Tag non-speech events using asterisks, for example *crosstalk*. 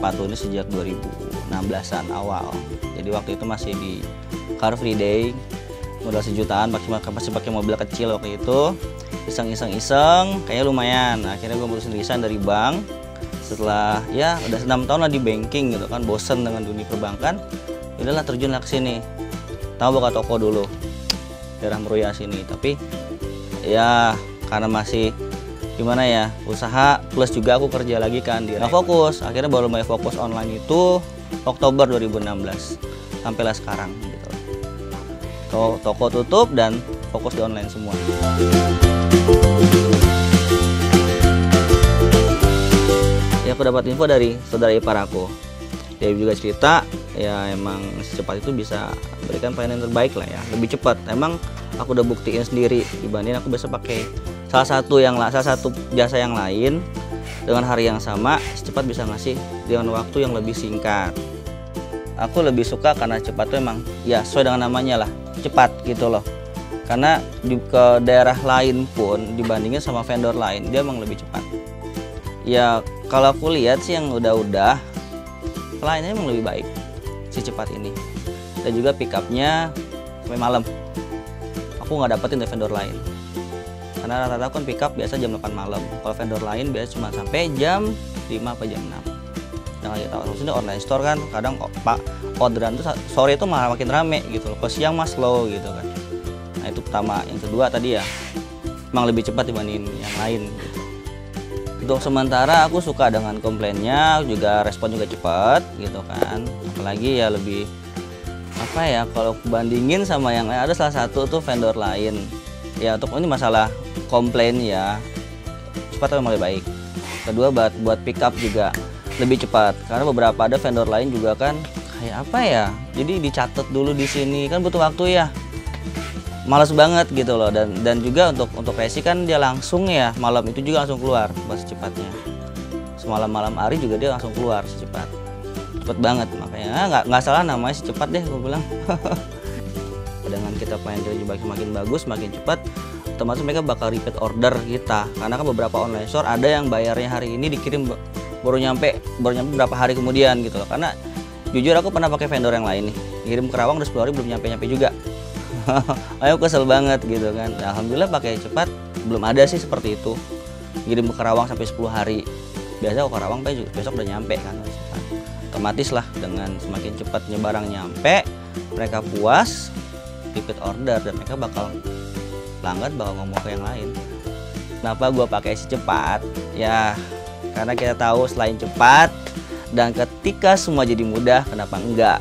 sepatu ini sejak 2016an awal. Jadi waktu itu masih di Car Free Day modal sejutaan pakai masih pakai mobil kecil waktu itu. Iseng-iseng iseng kayaknya lumayan. Akhirnya gue resign dari bank. Setelah ya udah enam tahun lah di banking gitu kan bosen dengan dunia perbankan. Ya udahlah terjunlah ke sini. Tahu buka toko dulu. Daerah Meruya sini. Tapi ya karena masih gimana ya? Usaha plus juga aku kerja lagi kan di nah, fokus. Akhirnya baru mulai fokus online itu Oktober 2016 sampailah sekarang gitu. Toko tutup dan fokus di online semua. Ya aku dapat info dari saudara ipar aku. Dia juga cerita ya emang secepat itu bisa berikan pelayanan terbaik lah ya. Lebih cepat. Emang aku udah buktiin sendiri dibanding aku biasa pakai salah satu yang salah satu jasa yang lain dengan hari yang sama secepat bisa ngasih dengan waktu yang lebih singkat. Aku lebih suka karena cepat tuh emang ya sesuai dengan namanya lah cepat gitu loh. Karena di ke daerah lain pun dibandingin sama vendor lain dia emang lebih cepat. Ya kalau aku lihat sih yang udah-udah pelayanannya emang lebih baik si cepat ini. Dan juga pickupnya sampai malam. Aku nggak dapetin dari vendor lain karena rata-rata kan pickup biasa jam 8 malam. Kalau vendor lain biasa cuma sampai jam 5 apa jam 6 yang kita tahu maksudnya online store kan kadang pak orderan tuh sore itu malah makin rame gitu loh. Pas siang mas slow gitu kan. Nah itu pertama. Yang kedua tadi ya emang lebih cepat dibandingin yang lain. Gitu untuk sementara aku suka dengan komplainnya juga respon juga cepat gitu kan. Apalagi ya lebih apa ya kalau bandingin sama yang lain ada salah satu tuh vendor lain ya untuk ini masalah komplain ya. Cepat memang lebih baik. Kedua buat buat pick up juga lebih cepat. Karena beberapa ada vendor lain juga kan kayak apa ya? Jadi dicatat dulu di sini kan butuh waktu ya. Males banget gitu loh. Dan dan juga untuk untuk resi kan dia langsung ya malam itu juga langsung keluar pas secepatnya semalam malam hari juga dia langsung keluar secepat. Cepet banget makanya. Ah, nggak nggak salah namanya secepat deh gue bilang *laughs* dengan kita pengen juga makin bagus makin cepat otomatis mereka bakal repeat order kita. Karena kan beberapa online store ada yang bayarnya hari ini dikirim baru nyampe baru nyampe berapa hari kemudian gitu loh. Karena jujur aku pernah pakai vendor yang lain nih kirim ke Rawang udah 10 hari belum nyampe nyampe juga. *laughs* Ayo kesel banget gitu kan. Nah, alhamdulillah pakai cepat belum ada sih seperti itu. Kirim ke Karawang sampai 10 hari. Biasa ke Karawang besok udah nyampe kan. Otomatis lah dengan semakin cepatnya barang nyampe mereka puas repeat order dan mereka bakal pelanggan bakal ngomong ke yang lain. Kenapa gue pakai si cepat? Ya karena kita tahu selain cepat dan ketika semua jadi mudah kenapa enggak